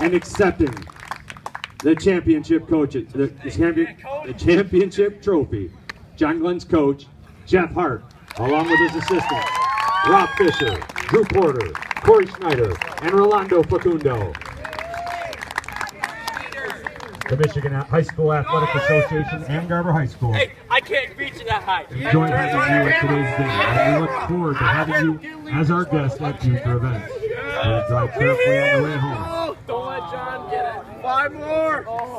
and accepting the championship coaches, the, the champion, the championship trophy. John Glenn's coach, Jeff Hart, along with his assistants, Rob Fisher, Drew Porter, Corey Schneider, and Rolando Facundo. The Michigan High School Athletic Association and Garber High School Hey, I can't reach that high. enjoy having you at today's game, and we look forward to having you as our guest at future events. Please drive carefully on the way home. Don't let John get it. Five more.